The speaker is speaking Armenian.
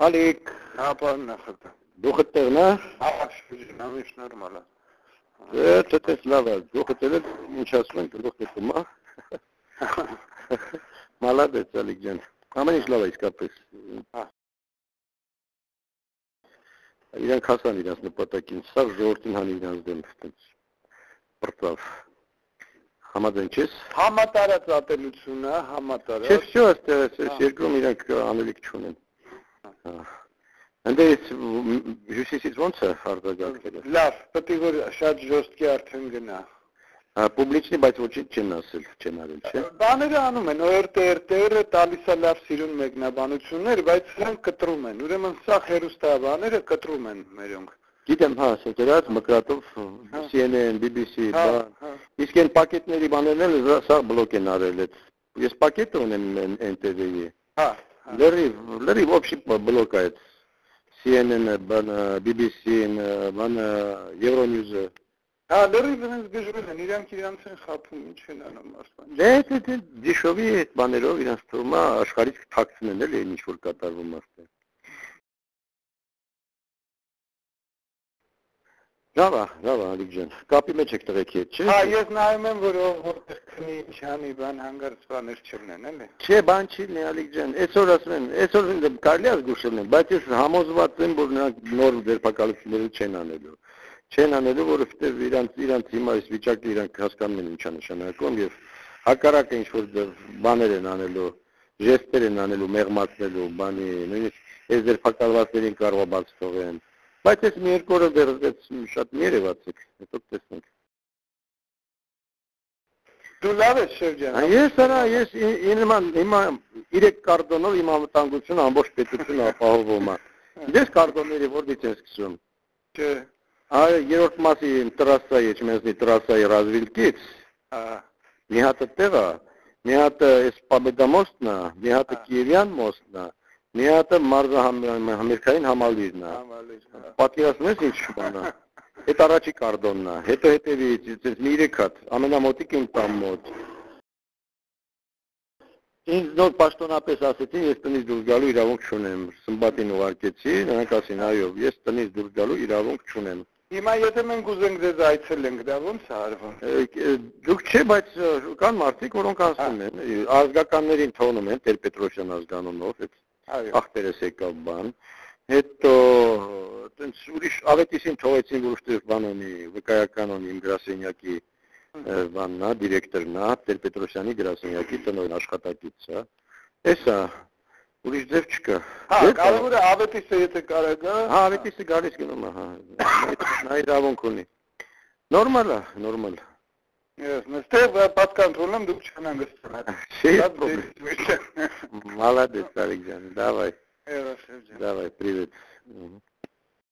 Ալիկ, Հապա նախատա։ այդտեղն է։ Ահա, ամիշ նորմալ է։ Դե տես լավ է։ Դուք այդտեղ ինչ ասում եք, դուք դեպքում է։ Մալադես Ալիկ ջան։ Ամեն ինչ լավ է իսկապես։ Հա։ Իրանք հասան իրանց նպատակին, սա ժողովրդին հանի իրանց դեմ այդպես։ Պրտավ։ Համաձայն չես։ Համատարած ատելությունը, համատարած։ Չես չէ, այստեղ էս Հա։ երկրում իրանք անելիք չունեն։ Հա։ Այնտեղից հյուսիսից ո՞նց է արձագանքելը։ Լավ, պետք է որ շատ ժոստկի արդեն գնա։ Հա, պուբլիչնի, բայց ոչինչ չեն ասել, չեն արել, չէ։ Բաները անում են, ORTR-ը տալիս է լավ սիրուն մեկնաբանություններ, բայց նրանք կտրում են։ Ուրեմն սա հերոստաբաները կտրում են մերոնք։ Գիտեմ, հա, սենտերած մկրատով CNN, BBC, Հա, բան։ հա։ Իսկ այն պակետների բաներն էլ սա բլոկ են արել այդ։ Ես պակետը ունեմ NTV-ի։ Հա, հա։ Լրիվ, լրիվ общий բլոկ է այդ CNN-ը, բանը, BBC-ն, բանը, Euronews-ը։ Հա, լրիվ ինձ գժվել են, իրանք իրանք են խափում, ինչ են անում մարդան։ Դե դե դե դիշովի այդ բաներով իրանց թվում է աշխարհից թաքցնեն էլ այն ինչ որ կատարվում աստե։ Լավ է, լավ է, Ալիկ ջան։ Կապի մեջ եք տղեկի հետ, չէ՞։ Հա, ես նայում եմ, որ որտեղ քնի, չանի, բան հանգարց բաներ չլինեն, էլի։ Չէ, բան չի լինի, Ալիկ ջան։ Այսօր ասում են, այսօր կարելի է զգուշել, բայց ես համոզված եմ, որ նրանք նոր ձերբակալությունները չեն անելու։ Չեն անելու, որովհետև իրանց իրանց հիմա այս վիճակը իրանք հասկանում են ինչա նշանակում եւ հակառակը ինչ որ բաներ են անելու, ժեստեր են անելու, մեղմացնելու, բանի, նույնիսկ այս ձերբակալվածներին կարող է բաց թողեն։ Բայց ես մի երկու օրը դեռ ես շատ մի երևացիք, հետո տեսնենք։ Դու լավ ես շրջան։ Ես հրա, ես իմ իմ իրեք կարդոնով իմ անվտանգությունը ամբողջ պետությունը ապահովում է։ Ես կարդոնները որից են սկսում։ Չէ։ Այո, երրորդ մասի տրասայի, չմեզնի տրասայի ռազվիլկից։ Ահա։ Մի հատ է տեղը, մի հատ է Սպաբեդամոստնա, մի հատ է Կիևյան մոստնա, մի հատը մարզահամերկային համալիրն է։ հա։ Պատկերացնում ես ինչ բան է։ Այդ առաջի կարտոնն է, հետո հետևից, այդպես մի 3 հատ, ամենամոտիկ իմ տան մոտ։ Ինձ նոր պաշտոնապես ասեցին, ես տնից դուրս գալու իրավունք չունեմ։ Սմբատին ուղարկեցի, նրանք ասին, այո, ես տնից դուրս գալու իրավունք չունեմ։ Հիմա եթե մենք ուզենք ձեզ այցելենք, դա ո՞նց է արվում։ Դուք չէ, բայց կան մարդիկ, որոնք ասում են, ազգականներին թողնում են Տեր-Պետրոսյան ազգանունով, այդ Այո։ ախպերս եկավ բան։ Հետո տենց ուրիշ ավետիսին թողեցին, որ ուշտեղ բան ունի, վկայական ունի իմ գրասենյակի ը, բանն է, դիրեկտորն է, Տեր-Պետրոսյանի գրասենյակի տնօրեն աշխատակից է։ Էսա ուրիշ ձև չկա։ Հա, կարևորը ավետիսը եթե կարագա։ Հա, ավետիսը գալիս գնում է, հա։ Նա իրավունք ունի։ Նորմալ է, նորմալ։ Ես Сте под контролем Дубчана Господа. Молодец, Александр, давай. Давай, привет.